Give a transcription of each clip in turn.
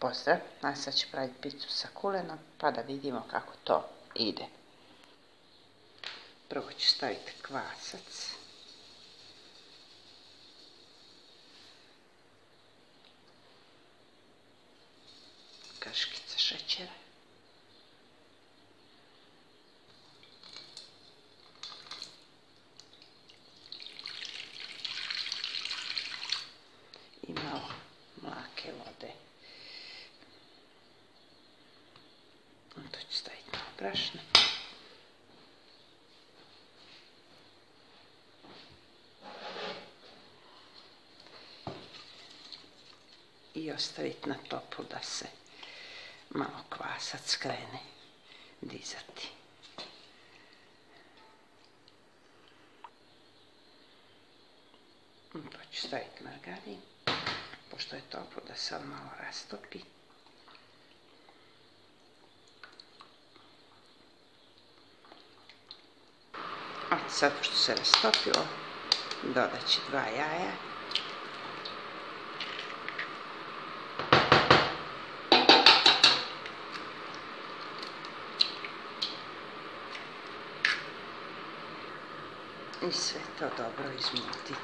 Pozdrav, a sad ću praviti picu sa kulenom pa da vidimo kako to ide. Prvo ću staviti kvasac. Kaškica šećera. I malo mlake vode. To ću brašna. I ostaviti na topu da se malo kvasac krene dizati. Pa ću staviti margarin, pošto je toplo da se malo rastopi. A sad što se rastopilo, dodat ću dva jaja. I sve to dobro izmutiti.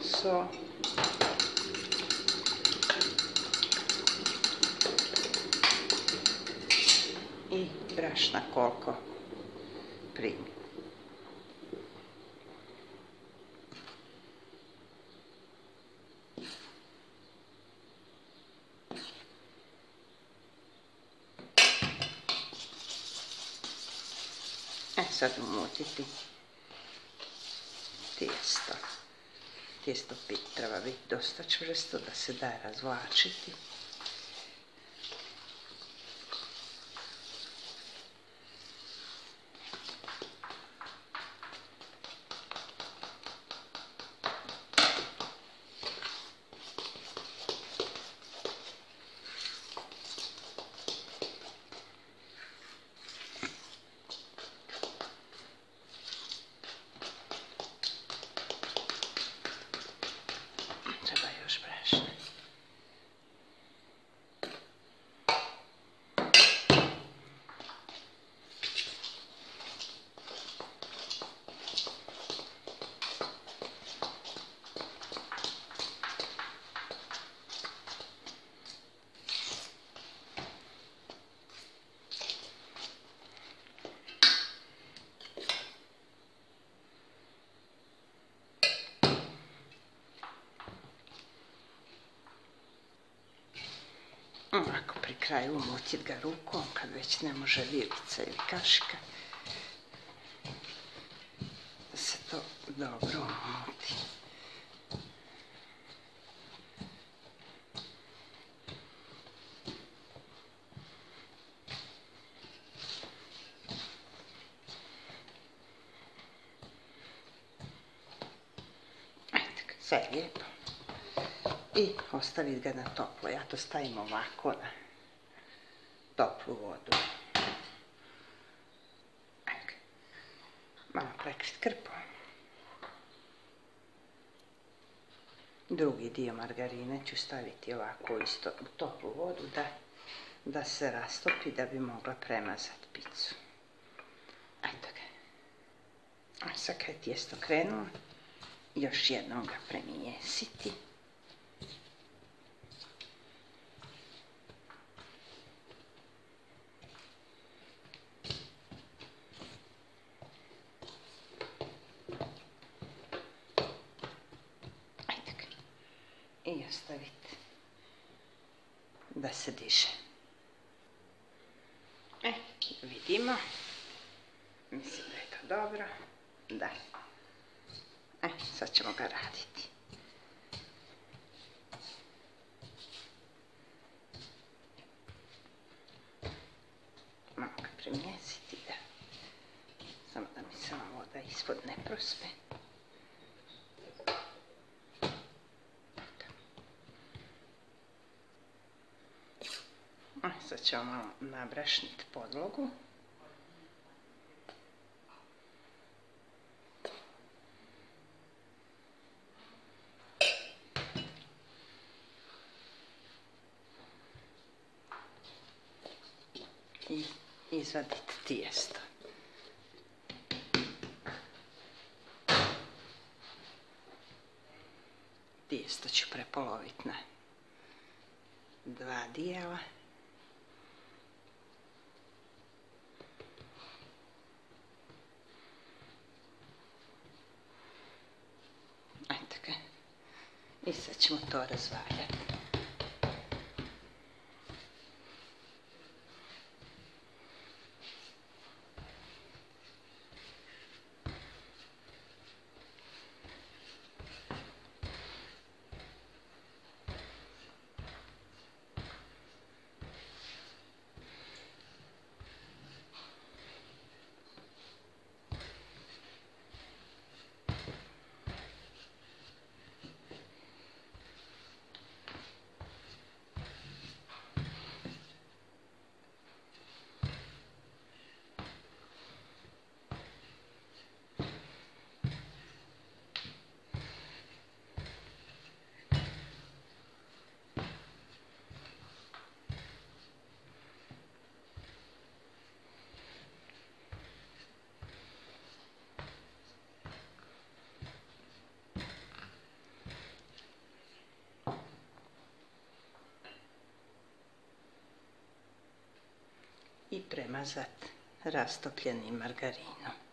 So. I brašna koliko primi. E sad umutiti tijesto. Tijesto treba biti dosta čvrsto da se da razvlačiti. Treba još brašna. Ovako pri kraju umutit ga rukom kad već ne može vilica ili kašika. Da se to dobro umuti. Ajde, sad lijepo i ostaviti ga na toplo. Ja to stavim ovako na toplu vodu. Malo prekriti krpom. Drugi dio margarine ću staviti ovako isto u toplu vodu da, da se rastopi da bi mogla premazati picu. Ajde ga. A sad kad je tijesto krenulo, još jednom ga premijesiti. I ostaviti da se diže. E, vidimo. Mislim da je to dobro. Da. E, sad ćemo ga raditi. Malo ga primjesiti da samo da mi se voda ispod ne prospe. Aj, sad ćemo malo nabrašniti podlogu. I izvaditi tijesto. Tijesto ću prepoloviti na dva dijela. I sad ćemo to razvaljati. I premazati rastopljenim margarinom.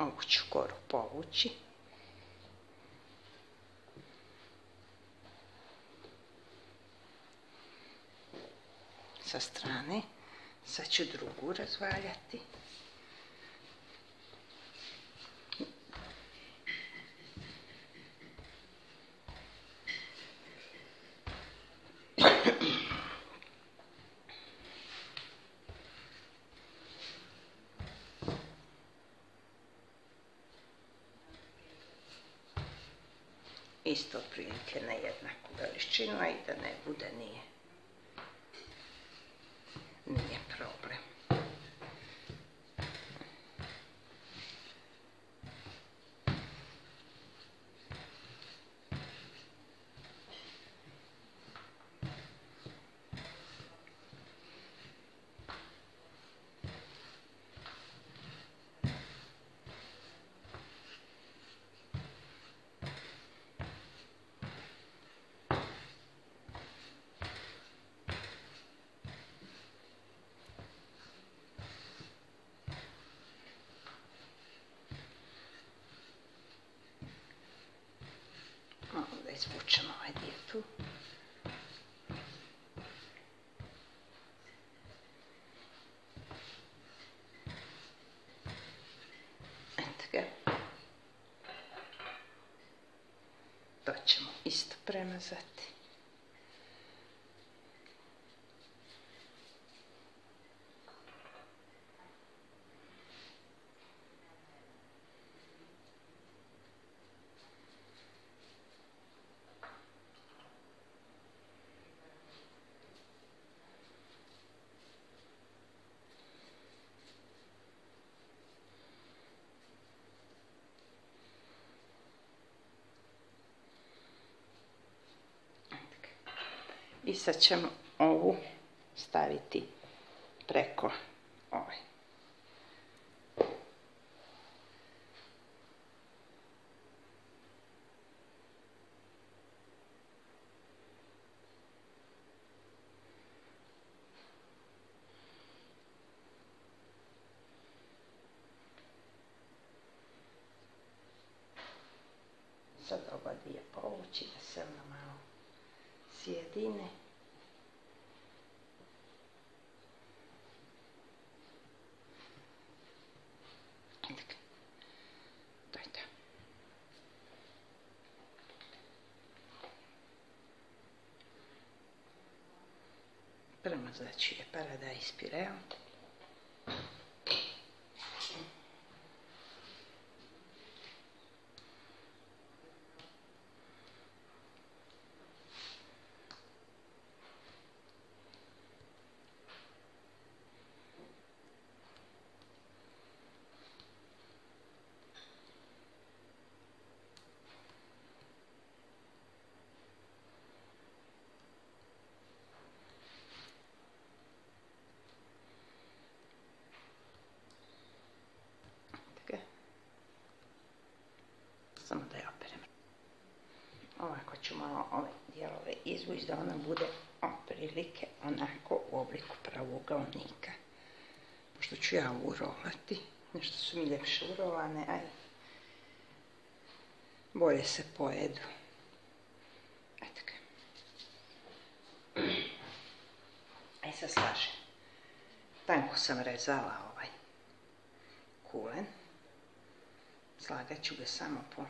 Ovu ću koru povući. Sa strane. Sad ću drugu razvaljati. Isto otprilike na jednaku veličinu, a i da ne bude nije, problem. Izvučemo ovaj dio tu. Eto ga. To ćemo isto premazati. I sad ćemo ovu staviti preko ovaj. Sad oba dvije povući da se ono malo siedine Kırmızı açıyla paradise pireon. Ću malo ove dijelove izvući da ona bude otprilike onako u obliku pravougaonika. Pošto ću ja urovati, nešto su mi ljepše urovane, aj bolje se pojedu. Eto ga. Aj sad slažem. Tanko sam rezala ovaj kulen. Slagat ću ga samo po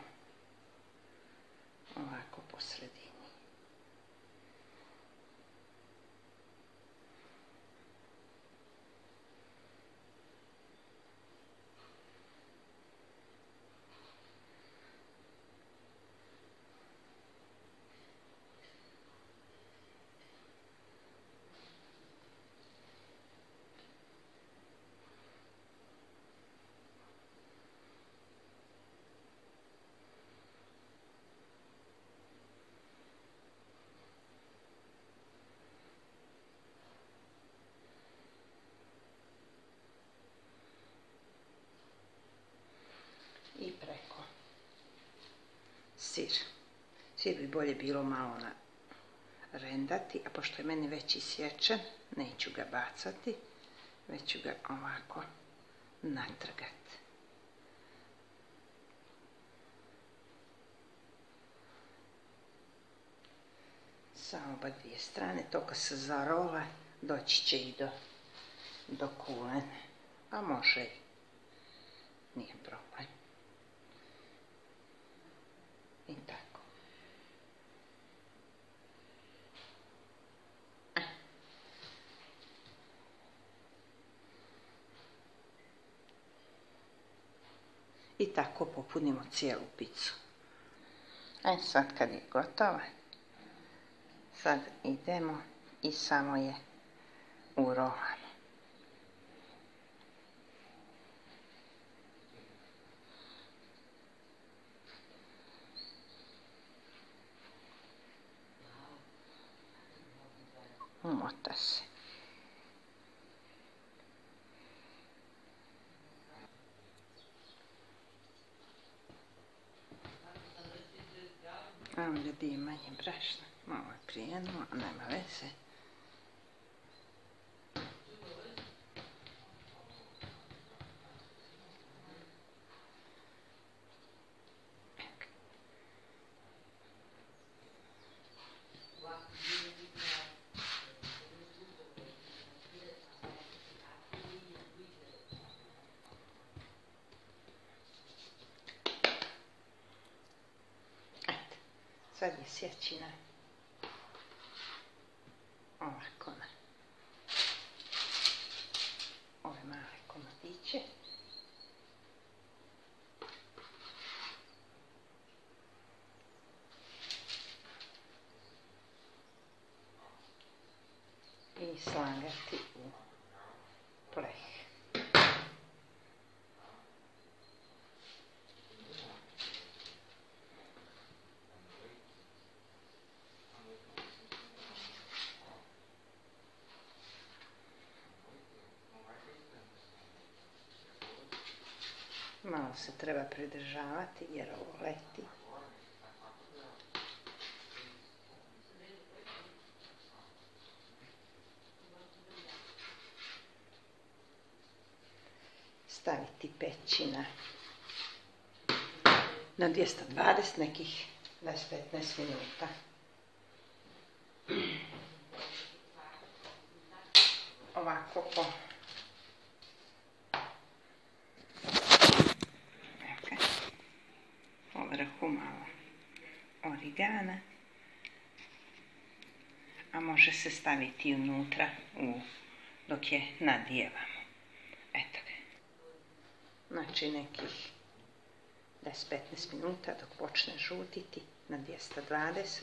ovako po sredini. Sir. Sir bi bolje bilo malo na rendati, a pošto je meni već isječen, neću ga bacati, već ću ga ovako natrgati. Sa oba dvije strane, to se zarola, doći će i do, do kulene. A može nije problem. I tako. E. Tako popunimo cijelu picu. E sad kad je gotova, sad idemo i samo je urovamo. umota se. Ovdje di manje brašna, malo je prijedno, a nema veze. Sad je sjećina ovako na ove male komadiće. I slagati u pleh. Malo se treba pridržavati jer ovo leti. Staviti pećina na 220 nekih 15 minuta. Ovako po vrhu malo origana. a može se staviti unutra u, dok je nadijevamo. Eto ga. Znači nekih 10-15 minuta dok počne žutiti na 220